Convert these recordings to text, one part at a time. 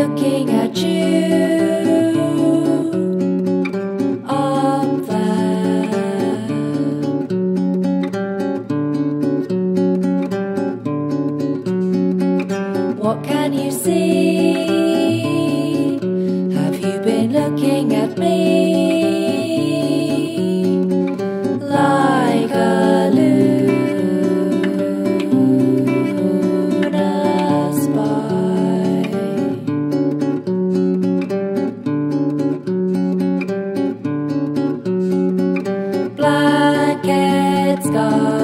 looking at you. all the. What love.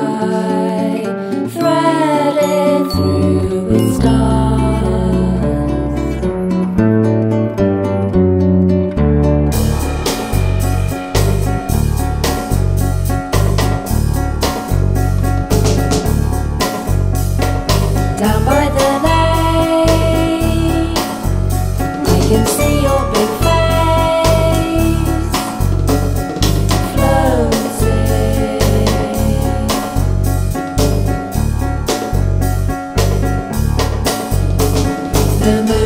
the.